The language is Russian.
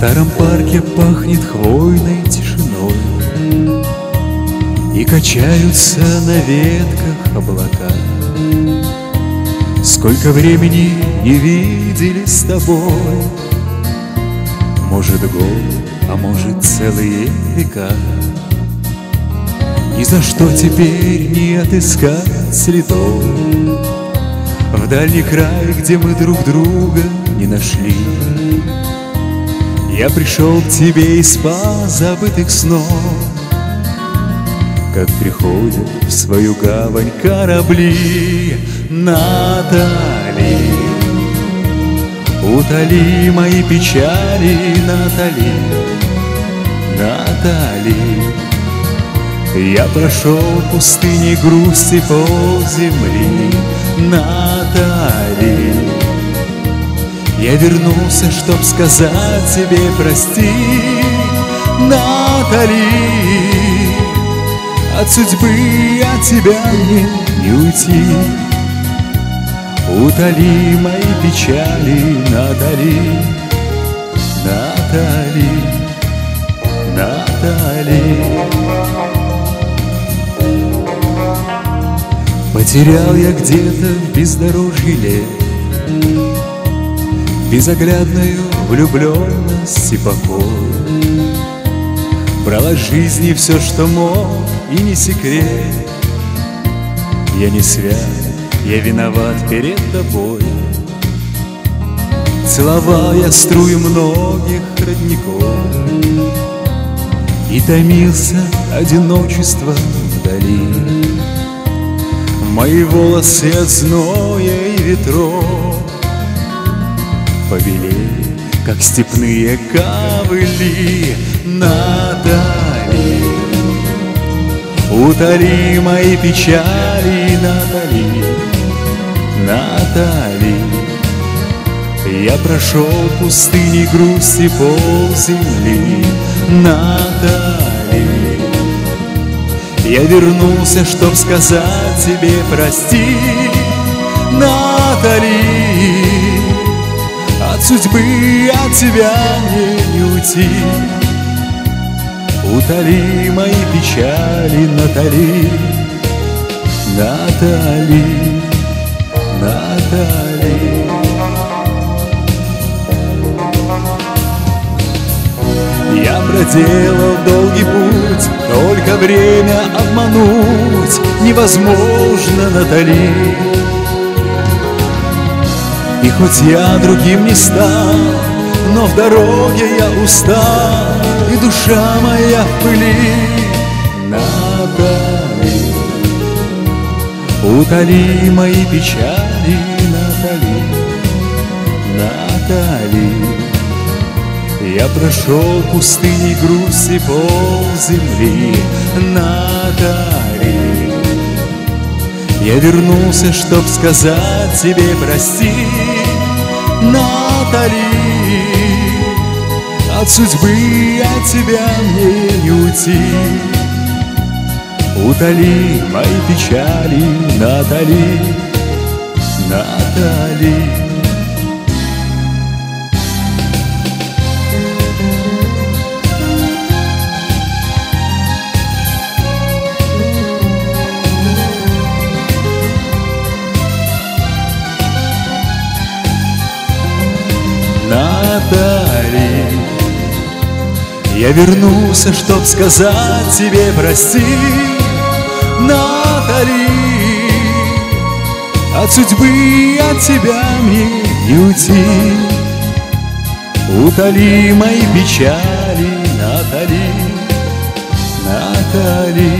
старом парке пахнет хвойной тишиной. И качаются на ветках облака. Сколько времени не видели с тобой. Может год, а может целые века Ни за что теперь не отыскать следов? В дальний край, где мы друг друга не нашли Я пришел к тебе из позабытых снов. Как приходят в свою гавань корабли Натали Утоли мои печали, Натали Натали. Я прошел пустыни грусти пол земли Натали Я вернулся, чтоб сказать тебе прости Натали. От судьбы от тебя мне не уйти. Утоли мои печали, Натали, Натали, Натали. Потерял я где-то в бездорожье лет Безоглядную влюбленность и покой. Брала жизни все, что мог, и не секрет. Я не свят, я виноват перед тобой. Целовал я струю многих родников. И томился одиночеством вдали. Мои волосы от зноя и ветров Побелели, как степные ковыли Натали Утоли мои печали, Натали Натали Я прошел пустыни грусти пол земли Натали Я вернулся, чтоб сказать тебе прости Натали От судьбы, от тебя мне не уйти Утоли мои печали, Натали Натали Натали. Я проделал долгий путь, только время обмануть невозможно, Натали. И хоть я другим не стал, но в дороге я устал, и душа моя в пыли, Натали. Утоли мои печали, Натали, Натали Я прошел пустыни грусти пол земли, Натали Я вернулся, чтоб сказать тебе прости, Натали От судьбы, от тебя мне не уйти Утоли мои печали, Натали, Натали. Натали, я вернулся, чтоб сказать тебе прости, Натали От судьбы, от тебя мне не уйти. Утоли мои печали, Натали Натали